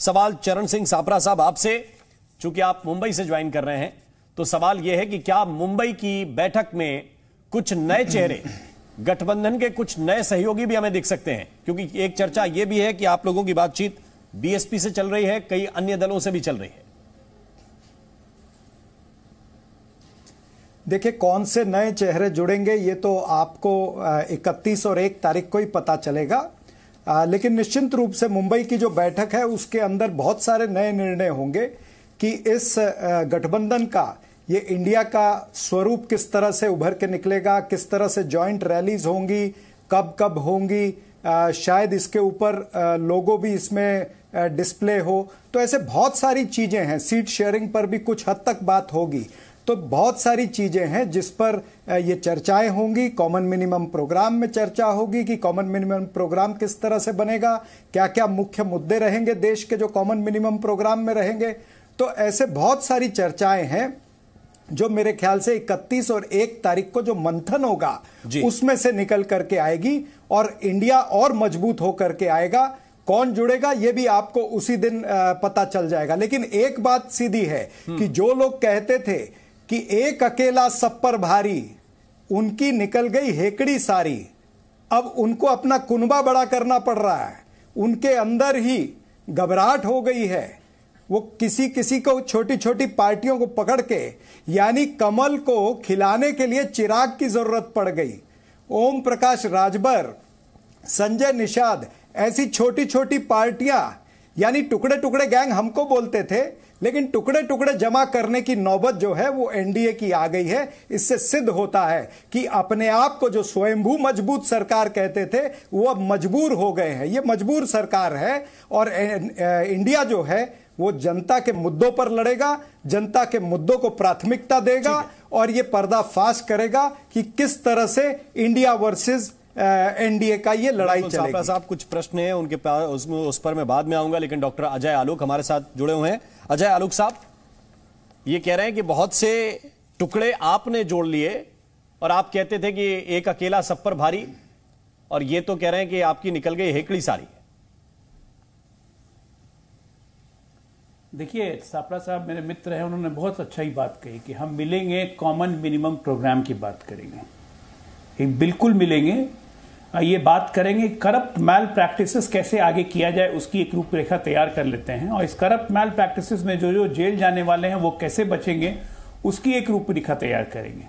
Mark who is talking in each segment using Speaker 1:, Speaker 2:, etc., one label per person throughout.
Speaker 1: सवाल चरण सिंह सापरा साहब आपसे चूँकि आप मुंबई से ज्वाइन कर रहे हैं तो सवाल यह है कि क्या मुंबई की बैठक में कुछ नए चेहरे गठबंधन के कुछ नए सहयोगी भी हमें दिख सकते हैं? क्योंकि एक चर्चा यह भी है कि आप लोगों की बातचीत बीएसपी से चल रही है कई अन्य दलों से भी चल रही है।
Speaker 2: देखिए कौन से नए चेहरे जुड़ेंगे ये तो आपको 31 और 1 तारीख को ही पता चलेगा। आ, लेकिन निश्चित रूप से मुंबई की जो बैठक है उसके अंदर बहुत सारे नए निर्णय होंगे कि इस गठबंधन का ये इंडिया का स्वरूप किस तरह से उभर के निकलेगा किस तरह से जॉइंट रैलीज होंगी कब कब होंगी आ, शायद इसके ऊपर लोगो भी इसमें डिस्प्ले हो। तो ऐसे बहुत सारी चीज़ें हैं। सीट शेयरिंग पर भी कुछ हद तक बात होगी। तो बहुत सारी चीज़ें हैं जिस पर ये चर्चाएँ होंगी। कॉमन मिनिमम प्रोग्राम में चर्चा होगी कि कॉमन मिनिमम प्रोग्राम किस तरह से बनेगा क्या क्या मुख्य मुद्दे रहेंगे देश के जो कॉमन मिनिमम प्रोग्राम में रहेंगे। तो ऐसे बहुत सारी चर्चाएँ हैं जो मेरे ख्याल से 31 और 1 तारीख को जो मंथन होगा उसमें से निकल करके आएगी और इंडिया और मज़बूत होकर के आएगा। कौन जुड़ेगा ये भी आपको उसी दिन पता चल जाएगा। लेकिन एक बात सीधी है कि जो लोग कहते थे कि एक अकेला सब पर भारी, उनकी निकल गई हेकड़ी सारी। अब उनको अपना कुनबा बड़ा करना पड़ रहा है। उनके अंदर ही घबराहट हो गई है। वो किसी किसी को छोटी छोटी पार्टियों को पकड़ के, यानी कमल को खिलाने के लिए चिराग की ज़रूरत पड़ गई। ओम प्रकाश राजभर, संजय निषाद, ऐसी छोटी छोटी पार्टियाँ, यानी टुकड़े टुकड़े गैंग हमको बोलते थे लेकिन टुकड़े टुकड़े जमा करने की नौबत जो है वो एनडीए की आ गई है। इससे सिद्ध होता है कि अपने आप को जो स्वयंभू मज़बूत सरकार कहते थे वो अब मजबूर हो गए हैं। ये मजबूर सरकार है और इंडिया जो है वो जनता के मुद्दों पर लड़ेगा जनता के मुद्दों को प्राथमिकता देगा और ये पर्दाफाश करेगा कि किस तरह से इंडिया वर्सेस एनडीए का ये लड़ाई चलेगी।
Speaker 1: साहब कुछ प्रश्न है उनके पास उस पर मैं बाद में आऊँगा लेकिन डॉक्टर अजय आलोक हमारे साथ जुड़े हुए हैं। अजय आलोक साहब, ये कह रहे हैं कि बहुत से टुकड़े आपने जोड़ लिए और आप कहते थे कि एक अकेला सब पर भारी और ये तो कह रहे हैं कि आपकी निकल गई हेकड़ी सारी।
Speaker 3: देखिए सापड़ा साहब मेरे मित्र हैं, उन्होंने बहुत अच्छा ही बात कही कि हम मिलेंगे कॉमन मिनिमम प्रोग्राम की बात करेंगे। बिल्कुल मिलेंगे ये बात करेंगे करप्ट मैल प्रैक्टिसेस कैसे आगे किया जाए, उसकी एक रूपरेखा तैयार कर लेते हैं। और इस करप्ट मैल प्रैक्टिसेस में जो जो जेल जाने वाले हैं, वो कैसे बचेंगे, उसकी एक रूपरेखा तैयार करेंगे।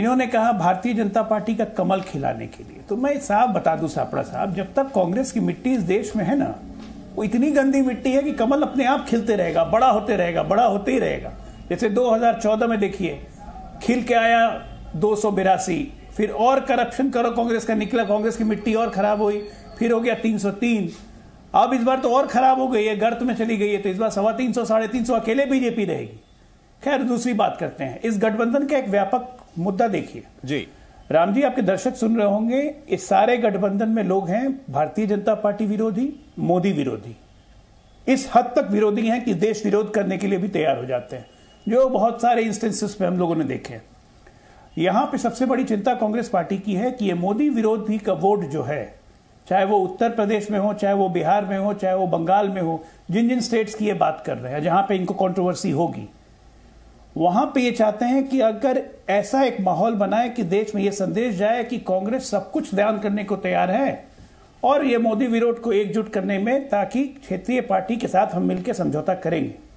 Speaker 3: इन्होंने कहा, भारतीय जनता पार्टी का कमल खिलाने के लिए। तो मैं साहब बता दूँ, सापड़ा साहब, जब तक कांग्रेस की मिट्टी इस देश में है ना, वो इतनी गंदी मिट्टी है कि कमल अपने आप खिलते रहेगा, बड़ा होते रहेगा, बड़ा होते ही रहेगा। जैसे 2014 में देखिए, खिल के आया दो फिर और करप्शन करो कांग्रेस का निकला कांग्रेस की मिट्टी और खराब हुई फिर हो गया 303 अब इस बार तो और खराब हो गई है गर्त में चली गई है तो इस बार सवा तीन सौ साढ़े तीन सौ अकेले बीजेपी रहेगी। खैर दूसरी बात करते हैं। इस गठबंधन का एक व्यापक मुद्दा देखिए।
Speaker 1: जी।
Speaker 3: राम जी आपके दर्शक सुन रहे होंगे इस सारे गठबंधन में लोग हैं भारतीय जनता पार्टी विरोधी मोदी विरोधी। इस हद तक विरोधी हैं कि देश विरोध करने के लिए भी तैयार हो जाते हैं। जो बहुत सारे इंस्टेंसेस में हम लोगों ने देखे हैं। यहाँ पे सबसे बड़ी चिंता कांग्रेस पार्टी की है कि ये मोदी विरोधी का वोट जो है, चाहे वो उत्तर प्रदेश में हो, चाहे वो बिहार में हो, चाहे वो बंगाल में हो, जिन जिन स्टेट्स की ये बात कर रहे हैं, जहाँ पे इनको कंट्रोवर्सी होगी, वहाँ पे ये चाहते हैं कि अगर ऐसा एक माहौल बनाए कि देश में ये संदेश जाए कि कांग्रेस सब कुछ ध्यान करने को तैयार है और ये मोदी विरोध को एकजुट करने में, ताकि क्षेत्रीय पार्टी के साथ हम मिलकर समझौता करेंगे।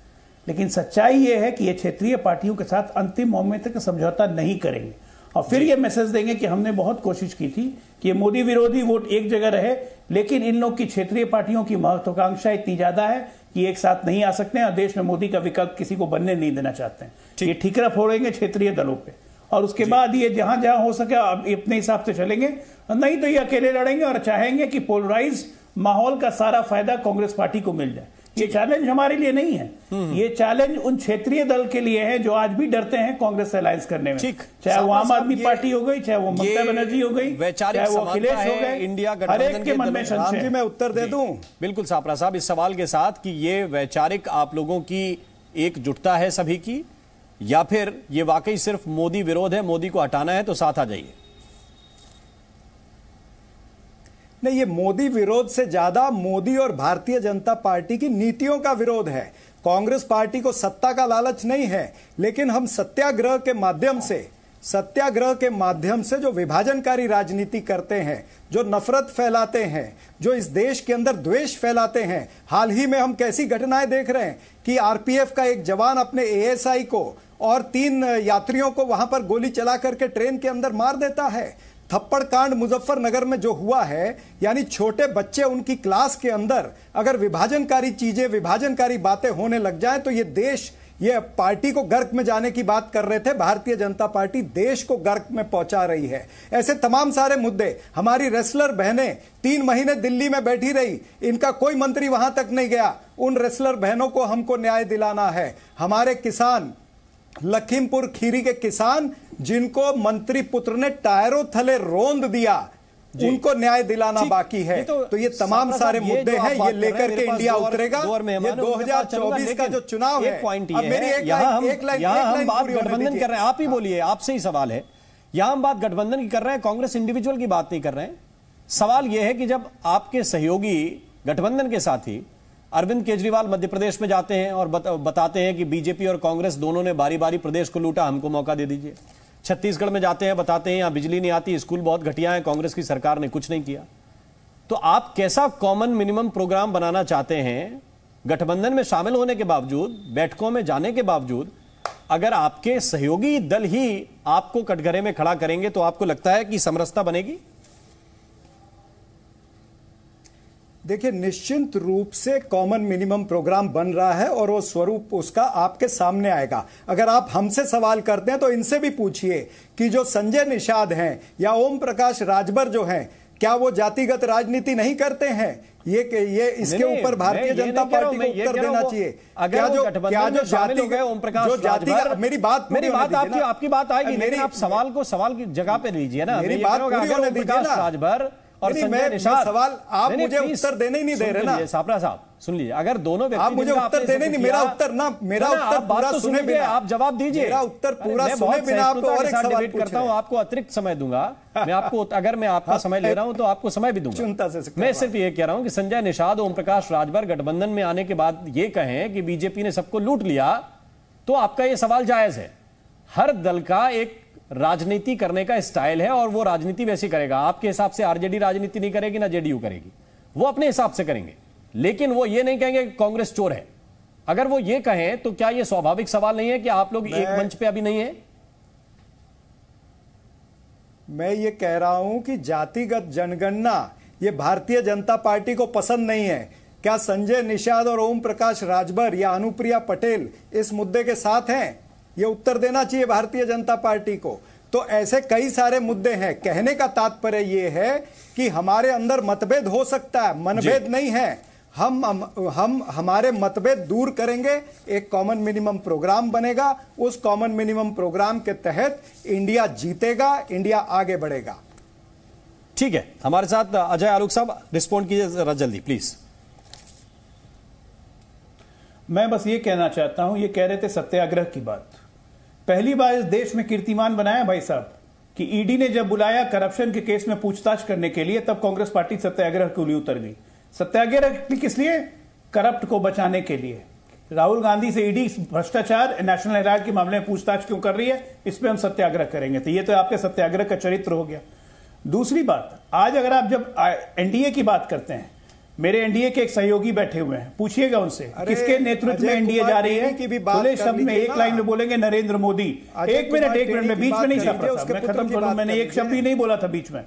Speaker 3: लेकिन सच्चाई ये है कि ये क्षेत्रीय पार्टियों के साथ अंतिम मोमेंट तक समझौता नहीं करेंगे। और फिर ये मैसेज देंगे कि हमने बहुत कोशिश की थी कि ये मोदी विरोधी वोट एक जगह रहे लेकिन इन लोग की क्षेत्रीय पार्टियों की महत्वाकांक्षा इतनी ज़्यादा है कि एक साथ नहीं आ सकते हैं और देश में मोदी का विकल्प किसी को बनने नहीं देना चाहते हैं। ये ठीकरा फोड़ेंगे क्षेत्रीय दलों पर और उसके बाद ये जहाँ जहाँ हो सके अब अपने हिसाब से चलेंगे। नहीं तो ये अकेले लड़ेंगे और चाहेंगे कि पोलराइज माहौल का सारा फ़ायदा कांग्रेस पार्टी को मिल जाए। ये चैलेंज हमारे लिए नहीं है। हम्म। ये चैलेंज उन क्षेत्रीय दल के लिए है जो आज भी डरते हैं कांग्रेस से अलायंस करने में। ठीक। चाहे वो आम आदमी पार्टी हो गई चाहे वो ममता बनर्जी हो गई चाहे वो अखिलेश हो गए
Speaker 1: इंडिया गठबंधन के मन में
Speaker 2: संशय मैं उत्तर दे दूँ?
Speaker 1: बिल्कुल सापरा साहब इस सवाल के साथ कि ये वैचारिक आप लोगों की एकजुटता है सभी की या फिर ये वाकई सिर्फ़ मोदी विरोध है मोदी को हटाना है तो साथ आ जाइए।
Speaker 2: नहीं, ये मोदी विरोध से ज़्यादा मोदी और भारतीय जनता पार्टी की नीतियों का विरोध है। कांग्रेस पार्टी को सत्ता का लालच नहीं है, लेकिन हम सत्याग्रह के माध्यम से, सत्याग्रह के माध्यम से जो विभाजनकारी राजनीति करते हैं, जो नफरत फैलाते हैं, जो इस देश के अंदर द्वेष फैलाते हैं, हाल ही में हम कैसी घटनाएँ देख रहे हैं कि आरपीएफ का एक जवान अपने एएसआई को और तीन यात्रियों को वहाँ पर गोली चला करके ट्रेन के अंदर मार देता है। थप्पड़ कांड मुजफ्फरनगर में जो हुआ है, यानी छोटे बच्चे उनकी क्लास के अंदर अगर विभाजनकारी चीज़ें, विभाजनकारी बातें होने लग जाए तो ये देश, ये पार्टी को गर्क में जाने की बात कर रहे थे। भारतीय जनता पार्टी देश को गर्क में पहुँचा रही है। ऐसे तमाम सारे मुद्दे, हमारी रेसलर बहनें तीन महीने दिल्ली में बैठी रही, इनका कोई मंत्री वहाँ तक नहीं गया। उन रेसलर बहनों को हमको न्याय दिलाना है। हमारे किसान लखीमपुर खीरी के किसान जिनको मंत्री पुत्र ने टायरों थले रोंद दिया उनको न्याय दिलाना बाकी है। तो, तो ये तमाम सारे मुद्दे हैं ये लेकर के इंडिया उतरेगा। ये 2024 का जो चुनाव है
Speaker 1: पॉइंट ये मेरी एक लाइन एक लाइन हम बात गठबंधन कर रहे हैं। आप ही बोलिए आपसे ही सवाल है। यहाँ हम बात गठबंधन की कर रहे हैं कांग्रेस इंडिविजुअल की बात नहीं कर रहे हैं। सवाल यह है कि जब आपके सहयोगी गठबंधन के साथी अरविंद केजरीवाल मध्य प्रदेश में जाते हैं और बताते हैं कि बीजेपी और कांग्रेस दोनों ने बारी बारी प्रदेश को लूटा। हमको मौका दे दीजिए। छत्तीसगढ़ में जाते हैं, बताते हैं, यहाँ बिजली नहीं आती, स्कूल बहुत घटिया है, कांग्रेस की सरकार ने कुछ नहीं किया। तो आप कैसा कॉमन मिनिमम प्रोग्राम बनाना चाहते हैं, गठबंधन में शामिल होने के बावजूद, बैठकों में जाने के बावजूद, अगर आपके सहयोगी दल ही आपको कटघरे में खड़ा करेंगे तो आपको लगता है कि समरसता बनेगी?
Speaker 2: देखिए निश्चित रूप से कॉमन मिनिमम प्रोग्राम बन रहा है और वो स्वरूप उसका आपके सामने आएगा। अगर आप हमसे सवाल करते हैं तो इनसे भी पूछिए कि जो संजय निषाद हैं या ओम प्रकाश राजभर जो हैं क्या वो जातिगत राजनीति नहीं करते हैं? ये के, ये इसके ऊपर भारतीय जनता पार्टी को उत्तर देना चाहिए।
Speaker 1: क्या जो क्या जो जाति ओम प्रकाश जो जाति
Speaker 2: मेरी बात
Speaker 1: मेरी बात आपकी आपकी बात आएगी मेरी आप सवाल को सवाल की जगह पे लीजिए ना।
Speaker 2: मेरी बात
Speaker 1: राजभर
Speaker 2: और संजय निषाद सवाल आप मुझे उत्तर देने ही नहीं दे रहे ना।
Speaker 1: सापरा साहब सुन लीजिए अगर दोनों
Speaker 2: व्यक्ति आप मुझे उत्तर देने नहीं मेरा उत्तर ना मेरा उत्तर पूरा
Speaker 1: तो सुने बिना आप जवाब दीजिए।
Speaker 2: मेरा उत्तर पूरा सुने बिना आपको और एक सवाल
Speaker 1: करता हूँ आपको अतिरिक्त समय दूँगा। मैं आपको अगर मैं आपका समय ले रहा हूँ तो आपको समय भी दूँगा।
Speaker 2: चिंता से
Speaker 1: मैं सिर्फ़ ये कह रहा हूँ कि संजय निषाद ओम प्रकाश राजभर गठबंधन में आने के बाद ये कहें कि बीजेपी ने सबको लूट लिया तो आपका ये सवाल जायज़ है। हर दल का एक राजनीति करने का स्टाइल है और वो राजनीति वैसी करेगा। आपके हिसाब से आरजेडी राजनीति नहीं करेगी ना जेडीयू करेगी। वो अपने हिसाब से करेंगे। लेकिन वो ये नहीं कहेंगे कांग्रेस चोर है। अगर वो ये कहें तो क्या ये स्वाभाविक सवाल नहीं है कि आप लोग एक मंच पे अभी नहीं है?
Speaker 2: मैं ये कह रहा हूँ कि जातिगत जनगणना ये भारतीय जनता पार्टी को पसंद नहीं है। क्या संजय निषाद और ओम प्रकाश राजभर या अनुप्रिया पटेल इस मुद्दे के साथ हैं? ये उत्तर देना चाहिए भारतीय जनता पार्टी को। तो ऐसे कई सारे मुद्दे हैं। कहने का तात्पर्य ये है कि हमारे अंदर मतभेद हो सकता है मनभेद नहीं है। हम हम हम हमारे मतभेद दूर करेंगे एक कॉमन मिनिमम प्रोग्राम बनेगा उस कॉमन मिनिमम प्रोग्राम के तहत इंडिया जीतेगा इंडिया आगे बढ़ेगा।
Speaker 1: ठीक है हमारे साथ अजय आलोक साहब रिस्पॉन्ड कीजिए जरा जल्दी प्लीज़
Speaker 3: मैं बस ये कहना चाहता हूँ ये कह रहे थे सत्याग्रह की बात। पहली बार इस देश में कीर्तिमान बनाया भाई साहब, कि ईडी ने जब बुलाया करप्शन के केस में पूछताछ करने के लिए, तब कांग्रेस पार्टी सत्याग्रह के लिए उतर गई। सत्याग्रह किस लिए? करप्ट को बचाने के लिए। राहुल गांधी से ईडी भ्रष्टाचार, नेशनल हेराल्ड के मामले में पूछताछ क्यों कर रही है? इस पर हम सत्याग्रह करेंगे। तो ये तो आपके सत्याग्रह का चरित्र हो गया। दूसरी बात, आज अगर आप जब एनडीए की बात करते हैं मेरे एनडीए के एक सहयोगी बैठे हुए हैं। पूछिएगा उनसे किसके नेतृत्व में एनडीए जा रही है? खुले शब्द में एक लाइन में बोलेंगे नरेंद्र मोदी। एक मिनट एक मिनट में बीच में नहीं मैं खत्म करूँ मैंने एक शब्द ही नहीं बोला था बीच में।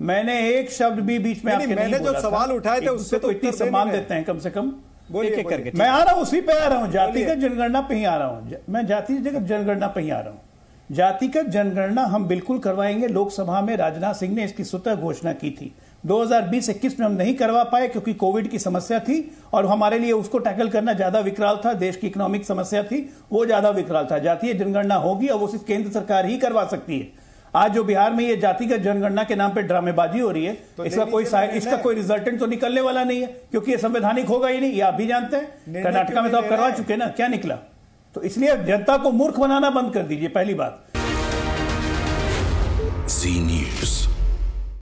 Speaker 3: मैंने एक शब्द भी बीच में आपके
Speaker 2: मैंने जो सवाल उठाए थे उससे तो
Speaker 3: इतनी सम्मान देते हैं कम से कम। एक करके। मैं आ रहा हूँ उसी पे आ रहा हूँ। जातिगत जनगणना पे ही आ रहा हूँ। मैं जाति जनगणना पे ही आ रहा हूँ। जातिगत जनगणना हम बिल्कुल करवाएँगे। लोकसभा में राजनाथ सिंह ने इसकी स्वतः घोषणा की थी। 2020-21 में हम नहीं करवा पाए क्योंकि कोविड की समस्या थी और हमारे लिए उसको टैकल करना ज़्यादा विकराल था देश की इकोनॉमिक समस्या थी वो ज़्यादा विकराल था। जातीय जनगणना होगी और वो सिर्फ़ केंद्र सरकार ही करवा सकती है। आज जो बिहार में ये जातिगत जनगणना के नाम पे ड्रामेबाजी हो रही है तो इसका कोई इसका कोई रिजल्टेंट तो निकलने वाला नहीं है क्योंकि ये संवैधानिक होगा ही नहीं ये आप भी जानते हैं। कर्नाटका में तो आप करवा चुके ना क्या निकला? तो इसलिए जनता को मूर्ख बनाना बंद कर दीजिए पहली बात।
Speaker 4: न्यूज़